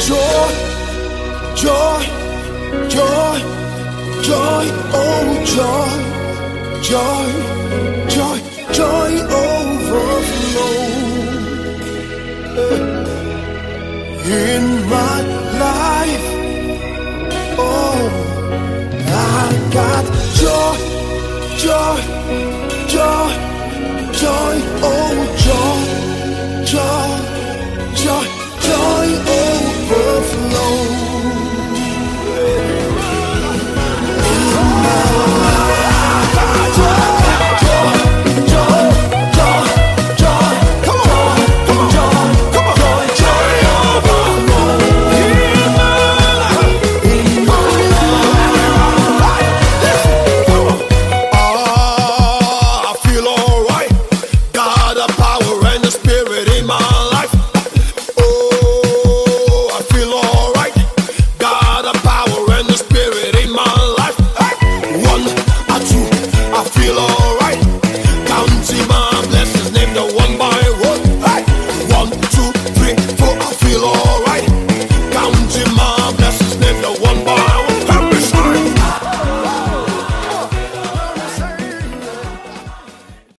joy, joy, joy, joy, oh joy, joy, joy, joy overflow in my life. Oh, I got joy, joy.